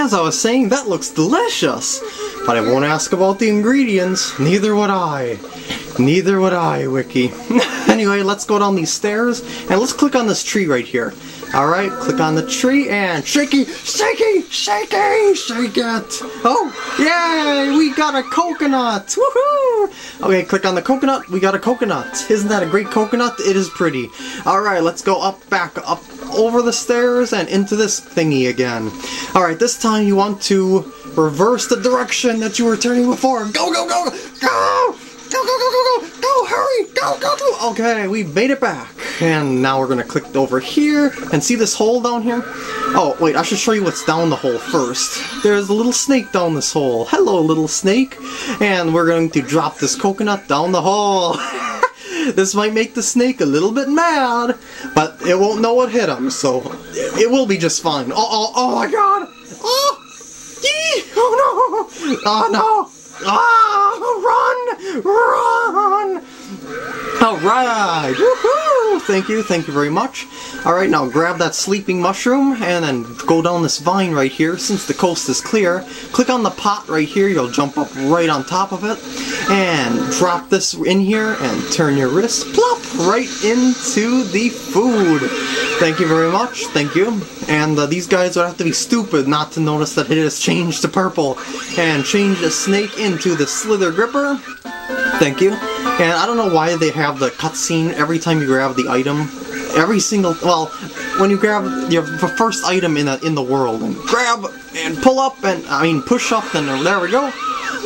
As I was saying, that looks delicious. But I won't ask about the ingredients. Neither would I. Neither would I, Wiki. anyway, let's go down these stairs and let's click on this tree right here. Alright, click on the tree and shaky, shaky, shaky, shake it. Oh, yay, we got a coconut. Woohoo! Okay, click on the coconut, we got a coconut. Isn't that a great coconut? It is pretty. Alright, let's go up, back, up, over the stairs and into this thingy again. Alright, this time you want to reverse the direction that you were turning before. Go, go, go, go! Go, go, go, go, go! Go, hurry! Go, go, go! Okay, we made it back. And now we're gonna click over here and see this hole down here? Oh, wait, I should show you what's down the hole first. There's a little snake down this hole. Hello, little snake. And we're going to drop this coconut down the hole. this might make the snake a little bit mad, but it won't know what hit him, so it will be just fine. Oh, oh, oh my god! Oh! Yee! Oh no! Oh no! Ah! Run! Run! Alright! Woohoo! Thank you, thank you very much. Alright, now grab that sleeping mushroom and then go down this vine right here. Since the coast is clear, click on the pot right here. You'll jump up right on top of it. And drop this in here and turn your wrist plop right into the food. Thank you very much. Thank you. And uh, these guys would have to be stupid not to notice that it has changed to purple. And change the snake into the slither gripper. Thank you. And I don't know why they have the cutscene every time you grab the item. Every single, well, when you grab your first item in, the in the world, and grab, and pull up, and, I mean, push up, and there we go.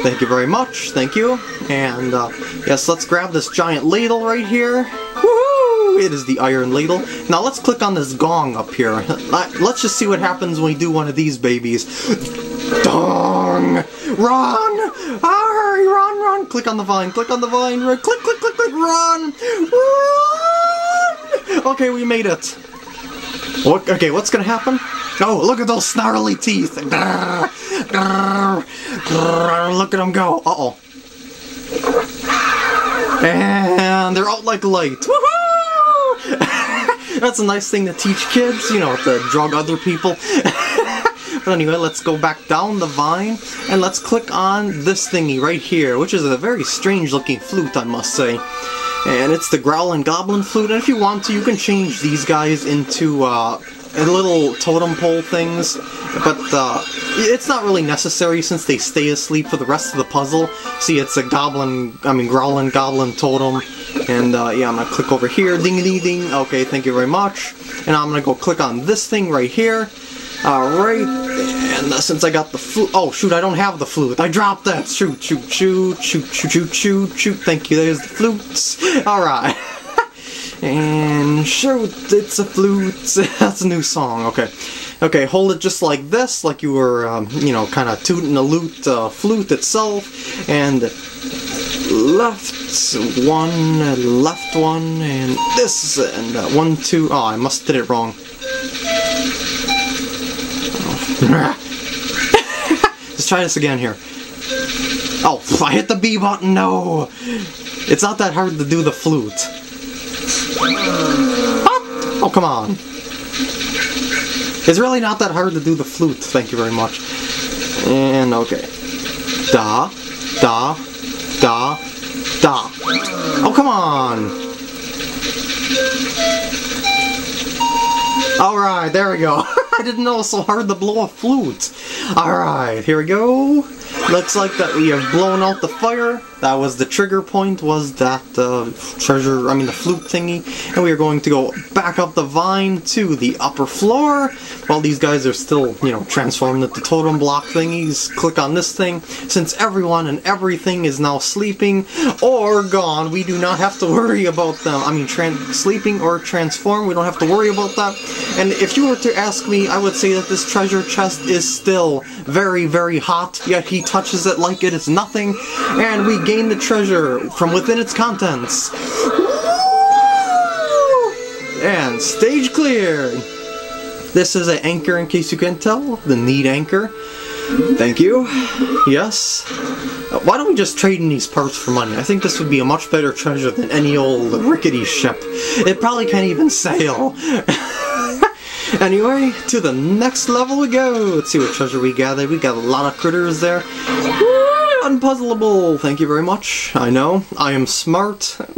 Thank you very much, thank you. And, uh, yes, let's grab this giant ladle right here. Woohoo! It is the iron ladle. Now let's click on this gong up here. Let's just see what happens when we do one of these babies. Dong! Run! Hurry, run, run! Click on the vine, click on the vine, run, click, click, click, click, run! Run! Okay, we made it. What, okay, what's gonna happen? Oh, look at those snarly teeth! Grrr, grrr, grrr, look at them go! Uh-oh. And they're out like light. Woohoo! That's a nice thing to teach kids, you know, to drug other people. But anyway, let's go back down the vine, and let's click on this thingy right here, which is a very strange looking flute, I must say. And it's the Growlin' Goblin flute, and if you want to, you can change these guys into, uh, little totem pole things, but uh, it's not really necessary since they stay asleep for the rest of the puzzle. See, it's a goblin, I mean, growling goblin totem, and uh, yeah, I'm gonna click over here, ding ding ding, okay, thank you very much, and I'm gonna go click on this thing right here, Alright, and uh, since I got the flu- oh shoot, I don't have the flute. I dropped that! Shoot, shoot, shoot, shoot, shoot, shoot, shoot, shoot, thank you, there's the flutes. Alright. and shoot, it's a flute. That's a new song, okay. Okay, hold it just like this, like you were, um, you know, kind of tooting the lute, uh, flute itself, and left one, left one, and this, and uh, one, two, oh, I must did it wrong. Let's try this again here. Oh, I hit the B button, no! It's not that hard to do the flute. Ah! Oh, come on. It's really not that hard to do the flute, thank you very much. And, okay. Da, da, da, da. Oh, come on! Alright, there we go. I didn't know it was so hard to blow a flute. Alright, here we go. Looks like that we have blown out the fire. That was the trigger point, was that uh, treasure, I mean the flute thingy. And we are going to go back up the vine to the upper floor. While these guys are still, you know, transformed into totem block thingies. Click on this thing. Since everyone and everything is now sleeping or gone, we do not have to worry about them. I mean, sleeping or transform, we don't have to worry about that. And if you were to ask me, I would say that this treasure chest is still very, very hot, yet he touches it like it, is nothing. And we gain the treasure from within its contents. And stage clear! This is an anchor in case you can tell, the neat anchor. Thank you. Yes. Uh, why don't we just trade in these parts for money? I think this would be a much better treasure than any old rickety ship. It probably can't even sail. Anyway, to the next level we go. Let's see what treasure we gather. We got a lot of critters there. Woo, unpuzzleable. Thank you very much. I know. I am smart.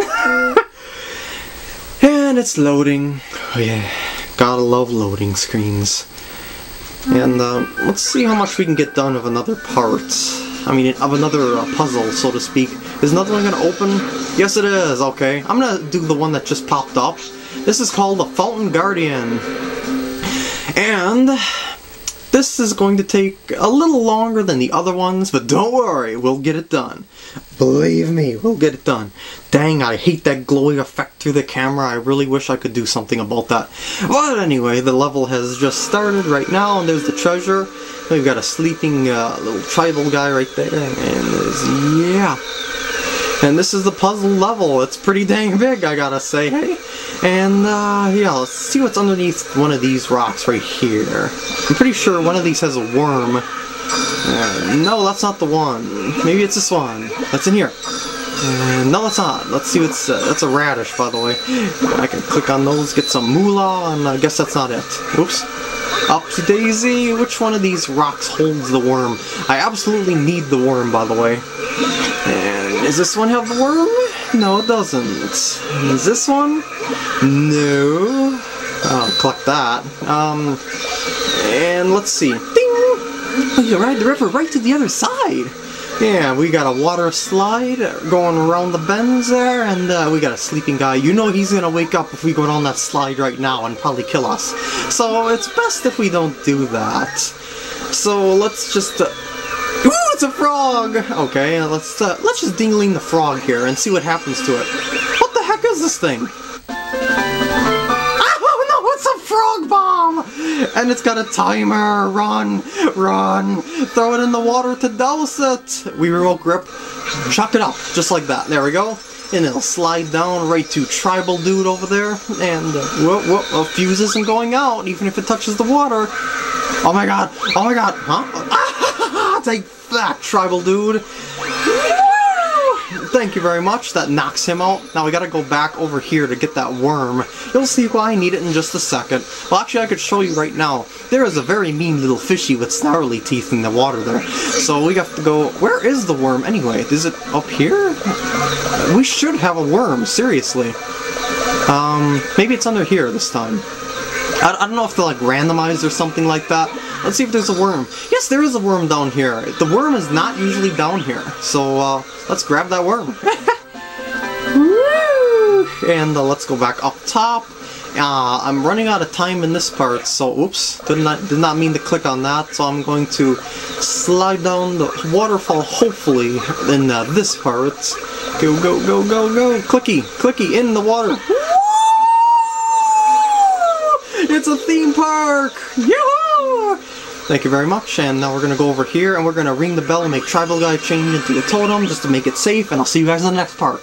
and it's loading. Oh yeah. Gotta love loading screens. And uh, let's see how much we can get done of another part. I mean, of another uh, puzzle, so to speak. Is another one gonna open? Yes, it is. Okay. I'm gonna do the one that just popped up. This is called the Fountain Guardian. And this is going to take a little longer than the other ones, but don't worry, we'll get it done. Believe me, we'll get it done. Dang, I hate that glowy effect through the camera. I really wish I could do something about that. But anyway, the level has just started right now, and there's the treasure. We've got a sleeping uh, little tribal guy right there, and there's, yeah. And this is the puzzle level. It's pretty dang big, I gotta say, hey? And, uh, yeah, let's see what's underneath one of these rocks right here. I'm pretty sure one of these has a worm. Uh, no, that's not the one. Maybe it's this one. That's in here. Uh, no, it's not. Let's see what's... Uh, that's a radish, by the way. I can click on those, get some moolah, and I guess that's not it. Oops. Upsy daisy, which one of these rocks holds the worm? I absolutely need the worm, by the way. And does this one have the worm? No, it doesn't. Is this one? No. Oh, collect that. Um, and let's see. Ding! Oh, you ride the river right to the other side. Yeah, we got a water slide going around the bends there, and uh, we got a sleeping guy. You know he's gonna wake up if we go down that slide right now and probably kill us. So it's best if we don't do that. So let's just... Uh, it's a frog! Okay, let's uh, let's just dingling the frog here and see what happens to it. What the heck is this thing? Oh no, it's a frog bomb! And it's got a timer. Run, run, throw it in the water to douse it. We remote grip, chuck it up, just like that. There we go. And it'll slide down right to Tribal Dude over there. And, uh, whoop, whoop, a fuse isn't going out, even if it touches the water. Oh my god, oh my god, huh? Ah, Take that, Tribal Dude. Thank you very much. That knocks him out. Now we gotta go back over here to get that worm. You'll see why I need it in just a second. Well, actually, I could show you right now. There is a very mean little fishy with snarly teeth in the water there. So we have to go... Where is the worm anyway? Is it up here? We should have a worm, seriously. Um, maybe it's under here this time. I, I don't know if they're like randomized or something like that. Let's see if there's a worm. Yes, there is a worm down here. The worm is not usually down here. So, uh, let's grab that worm. Woo! And uh, let's go back up top. Uh, I'm running out of time in this part, so oops, did not did not mean to click on that. So I'm going to slide down the waterfall, hopefully in uh, this part. Go go go go go! Clicky clicky in the water. It's a theme park! Yoo-hoo! Thank you very much, and now we're gonna go over here and we're gonna ring the bell and make Tribal Guy change into a totem just to make it safe, and I'll see you guys in the next part.